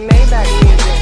Maybach music.